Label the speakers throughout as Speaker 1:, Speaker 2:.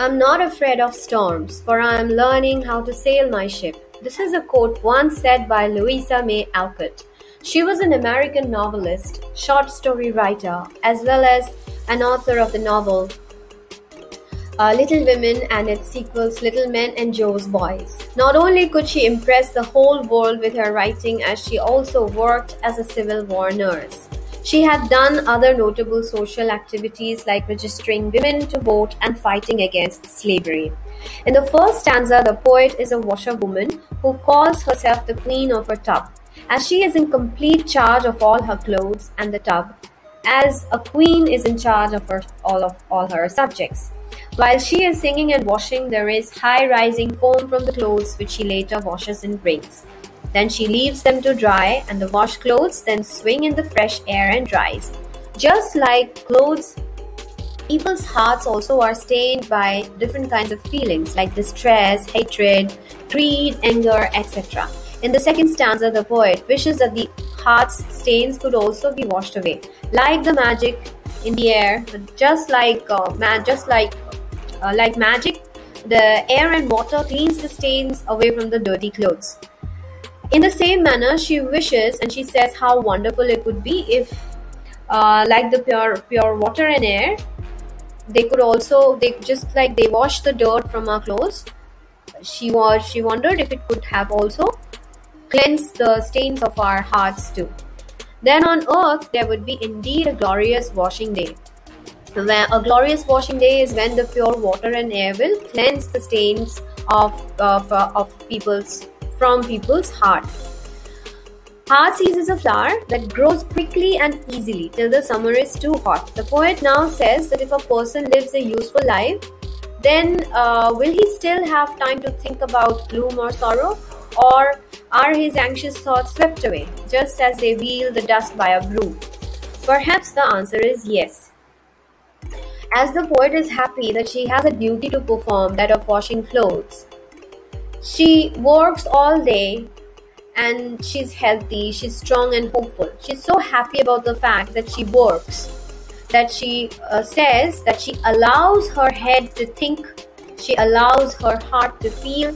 Speaker 1: I'm not afraid of storms, for I am learning how to sail my ship. This is a quote once said by Louisa May Alcott. She was an American novelist, short story writer, as well as an author of the novel uh, Little Women and its sequels Little Men and Jo's Boys. Not only could she impress the whole world with her writing, as she also worked as a Civil War nurse. She had done other notable social activities like registering women to vote and fighting against slavery. In the first stanza, the poet is a washerwoman who calls herself the queen of her tub, as she is in complete charge of all her clothes and the tub, as a queen is in charge of her, all of all her subjects. While she is singing and washing, there is high rising foam from the clothes, which she later washes and brings. Then she leaves them to dry, and the washed clothes then swing in the fresh air and dries. Just like clothes, people's hearts also are stained by different kinds of feelings like distress, hatred, greed, anger, etc. In the second stanza, the poet wishes that the heart's stains could also be washed away, like the magic in the air, just like uh, just like uh, like magic. The air and water cleans the stains away from the dirty clothes. In the same manner, she wishes and she says how wonderful it would be if, uh, like the pure pure water and air, they could also they just like they wash the dirt from our clothes. She was she wondered if it could have also cleansed the stains of our hearts too. Then on earth there would be indeed a glorious washing day. A glorious washing day is when the pure water and air will cleanse the stains of of, of people's from people's heart. Heartsease is a flower that grows quickly and easily till the summer is too hot. The poet now says that if a person lives a useful life, then uh, will he still have time to think about gloom or sorrow? Or are his anxious thoughts swept away, just as they wheel the dust by a broom? Perhaps the answer is yes. As the poet is happy that she has a duty to perform, that of washing clothes, she works all day and she's healthy, she's strong and hopeful. She's so happy about the fact that she works that she uh, says that she allows her head to think, she allows her heart to feel,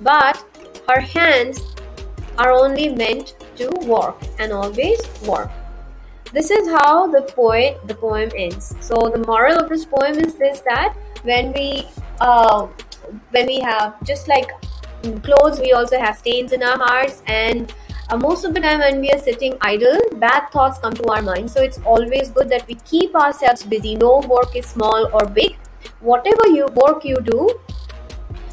Speaker 1: but her hands are only meant to work and always work. This is how the poet the poem ends. So the moral of this poem is this that when we uh, when we have just like clothes we also have stains in our hearts and uh, most of the time when we are sitting idle bad thoughts come to our mind. So it's always good that we keep ourselves busy. No work is small or big. Whatever you work you do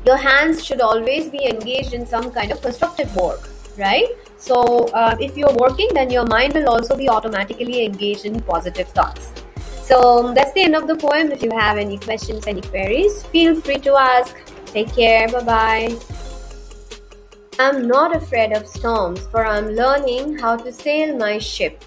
Speaker 1: your hands should always be engaged in some kind of constructive work right? So uh, if you're working then your mind will also be automatically engaged in positive thoughts. So that's the end of the poem. If you have any questions any queries feel free to ask. Take care. Bye bye I'm not afraid of storms, for I'm learning how to sail my ship.